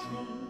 true.